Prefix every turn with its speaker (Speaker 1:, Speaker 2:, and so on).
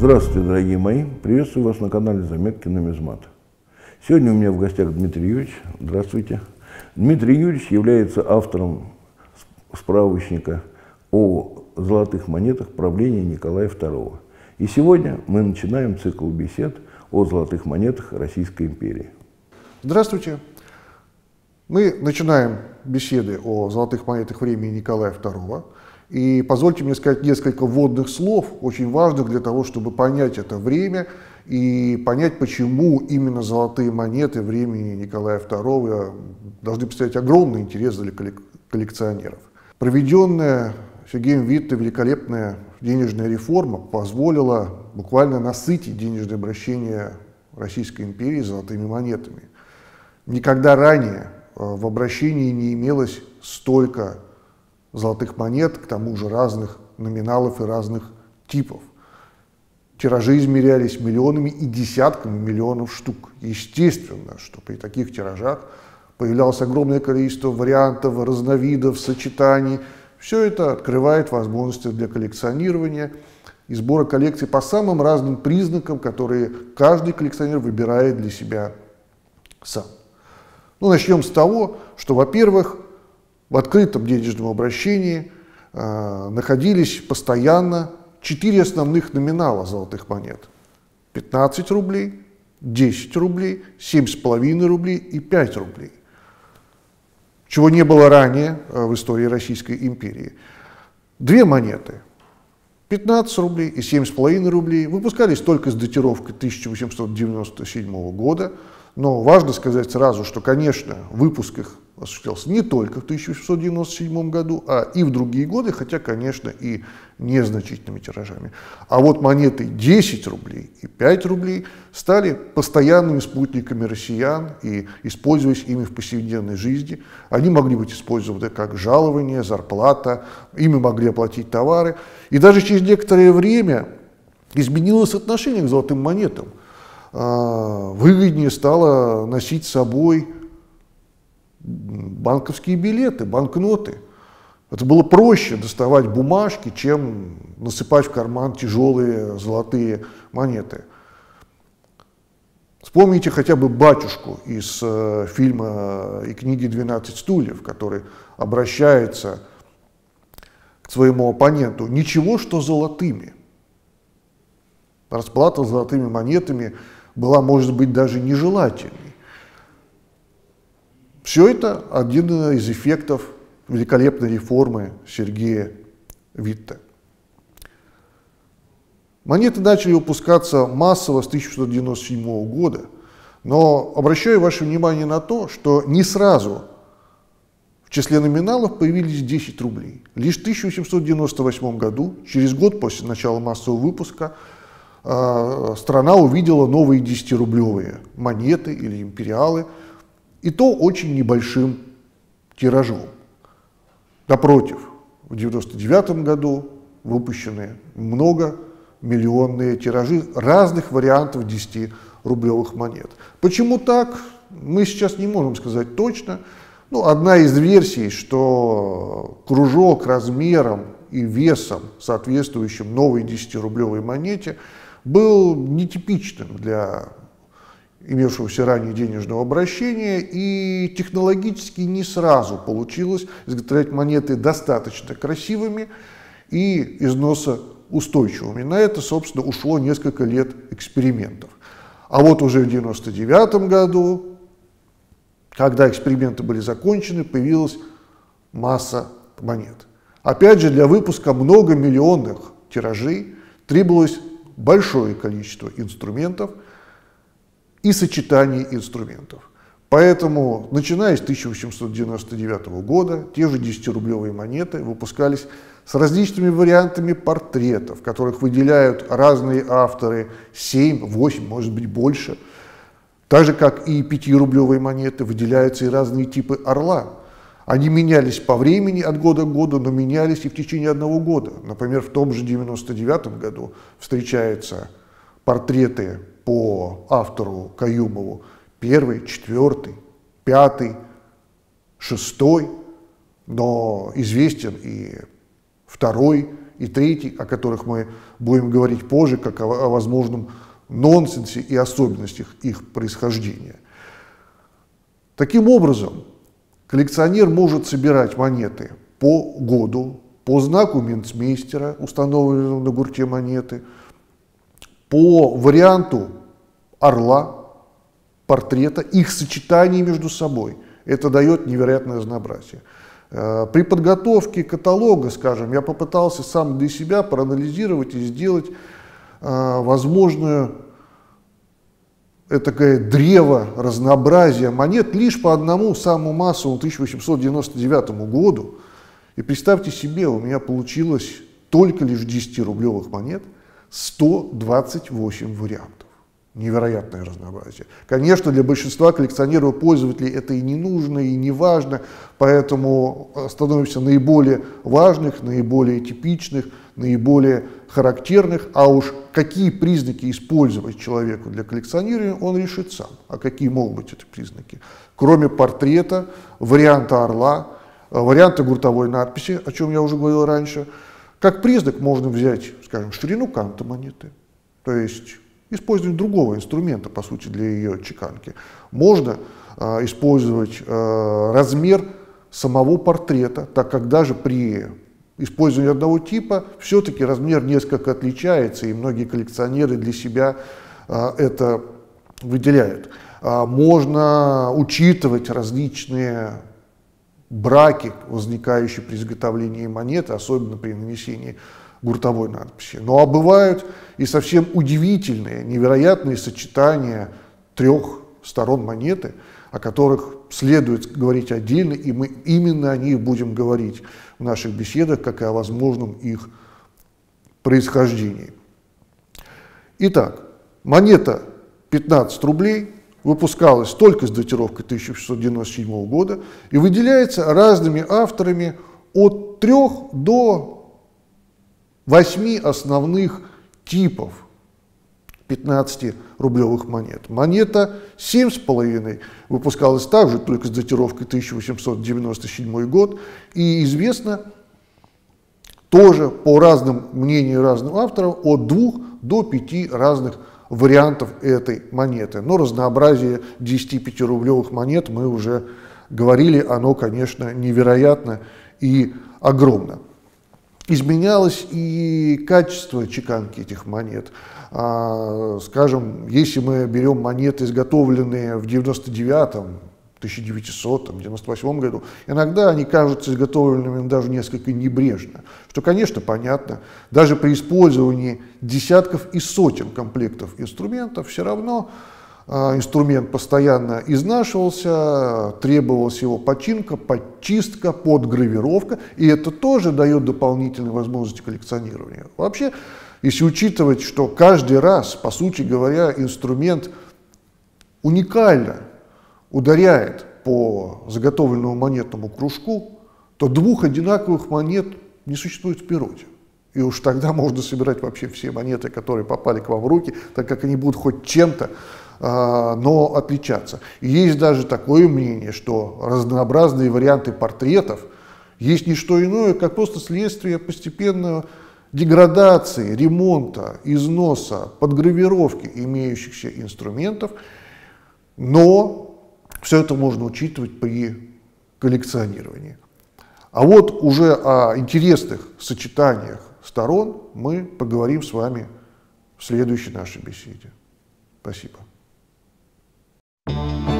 Speaker 1: Здравствуйте, дорогие мои. Приветствую вас на канале Заметки Нумизмат. Сегодня у меня в гостях Дмитрий Юрьевич. Здравствуйте. Дмитрий Юрьевич является автором справочника о золотых монетах правления Николая II. И сегодня мы начинаем цикл бесед о золотых монетах Российской империи.
Speaker 2: Здравствуйте. Мы начинаем беседы о золотых монетах времени Николая II. И позвольте мне сказать несколько вводных слов, очень важных для того, чтобы понять это время и понять, почему именно золотые монеты времени Николая II должны представлять огромный интерес для коллекционеров. Проведенная Сергеем Витте великолепная денежная реформа позволила буквально насытить денежное обращение Российской империи золотыми монетами. Никогда ранее э, в обращении не имелось столько золотых монет, к тому же разных номиналов и разных типов. Тиражи измерялись миллионами и десятками миллионов штук. Естественно, что при таких тиражах появлялось огромное количество вариантов, разновидов, сочетаний. Все это открывает возможности для коллекционирования и сбора коллекций по самым разным признакам, которые каждый коллекционер выбирает для себя сам. Ну, начнем с того, что, во-первых, в открытом денежном обращении э, находились постоянно четыре основных номинала золотых монет. 15 рублей, 10 рублей, 7,5 рублей и 5 рублей. Чего не было ранее э, в истории Российской империи. Две монеты, 15 рублей и 7,5 рублей, выпускались только с датировкой 1897 года, но важно сказать сразу, что, конечно, выпуск их осуществлялся не только в 1897 году, а и в другие годы, хотя, конечно, и незначительными тиражами. А вот монеты 10 рублей и 5 рублей стали постоянными спутниками россиян и использовались ими в повседневной жизни. Они могли быть использованы как жалование, зарплата, ими могли оплатить товары. И даже через некоторое время изменилось отношение к золотым монетам. А, выгоднее стало носить с собой банковские билеты, банкноты. Это было проще доставать бумажки, чем насыпать в карман тяжелые золотые монеты. Вспомните хотя бы батюшку из э, фильма и книги «12 стульев», который обращается к своему оппоненту. Ничего, что золотыми. Расплата золотыми монетами была, может быть, даже нежелательной. Все это один из эффектов великолепной реформы Сергея Витте. Монеты начали выпускаться массово с 1697 года, но обращаю ваше внимание на то, что не сразу в числе номиналов появились 10 рублей. Лишь в 1898 году, через год после начала массового выпуска, страна увидела новые 10-рублевые монеты или империалы – и то очень небольшим тиражом. Напротив, в 1999 году выпущены много миллионные тиражи разных вариантов 10-рублевых монет. Почему так, мы сейчас не можем сказать точно. Ну, одна из версий, что кружок размером и весом, соответствующим новой 10-рублевой монете, был нетипичным для имевшегося ранее денежного обращения, и технологически не сразу получилось изготовлять монеты достаточно красивыми и износа устойчивыми. На это, собственно, ушло несколько лет экспериментов. А вот уже в 1999 году, когда эксперименты были закончены, появилась масса монет. Опять же, для выпуска многомиллионных тиражей требовалось большое количество инструментов – и сочетание инструментов. Поэтому, начиная с 1899 года, те же 10-рублевые монеты выпускались с различными вариантами портретов, которых выделяют разные авторы, 7, 8, может быть больше. Так же, как и 5-рублевые монеты, выделяются и разные типы орла. Они менялись по времени от года к году, но менялись и в течение одного года. Например, в том же 99 году встречаются портреты по автору Каюмову первый, четвертый, пятый, шестой, но известен и второй и третий, о которых мы будем говорить позже, как о, о возможном нонсенсе и особенностях их происхождения. Таким образом, коллекционер может собирать монеты по году, по знаку Минцмейстера, установленному на гурте монеты, по варианту орла, портрета, их сочетание между собой. Это дает невероятное разнообразие. Э, при подготовке каталога, скажем, я попытался сам для себя проанализировать и сделать э, возможную такое древо разнообразия монет лишь по одному самому массовому 1899 году. И представьте себе, у меня получилось только лишь 10-рублевых монет 128 вариантов. Невероятное разнообразие. Конечно, для большинства коллекционеров пользователей это и не нужно, и не важно, поэтому становимся наиболее важных, наиболее типичных, наиболее характерных, а уж какие признаки использовать человеку для коллекционирования, он решит сам. А какие могут быть эти признаки? Кроме портрета, варианта орла, варианта гуртовой надписи, о чем я уже говорил раньше, как признак можно взять, скажем, ширину канта монеты, то есть использование другого инструмента, по сути, для ее чеканки. Можно э, использовать э, размер самого портрета, так как даже при использовании одного типа все-таки размер несколько отличается, и многие коллекционеры для себя э, это выделяют. Э, можно учитывать различные браки, возникающие при изготовлении монеты, особенно при нанесении гуртовой надписи. Ну а бывают и совсем удивительные, невероятные сочетания трех сторон монеты, о которых следует говорить отдельно, и мы именно о них будем говорить в наших беседах, как и о возможном их происхождении. Итак, монета 15 рублей выпускалась только с датировкой 1697 года и выделяется разными авторами от трех до восьми основных типов 15-рублевых монет. Монета 7,5 выпускалась также только с датировкой 1897 год и известна тоже по разным мнениям разным авторам от двух до пяти разных вариантов этой монеты. Но разнообразие 10-5-рублевых монет мы уже говорили, оно, конечно, невероятно и огромно изменялось и качество чеканки этих монет. А, скажем, если мы берем монеты, изготовленные в 99-м, 1900 1998 году, иногда они кажутся изготовленными даже несколько небрежно, что, конечно, понятно. Даже при использовании десятков и сотен комплектов инструментов все равно инструмент постоянно изнашивался, требовалась его починка, подчистка, подгравировка, и это тоже дает дополнительные возможности коллекционирования. Вообще, если учитывать, что каждый раз, по сути говоря, инструмент уникально ударяет по заготовленному монетному кружку, то двух одинаковых монет не существует в природе. И уж тогда можно собирать вообще все монеты, которые попали к вам в руки, так как они будут хоть чем-то а, но отличаться. И есть даже такое мнение, что разнообразные варианты портретов есть не что иное, как просто следствие постепенного деградации, ремонта, износа, подгравировки имеющихся инструментов, но все это можно учитывать при коллекционировании. А вот уже о интересных сочетаниях сторон мы поговорим с вами в следующей нашей беседе. Спасибо. Música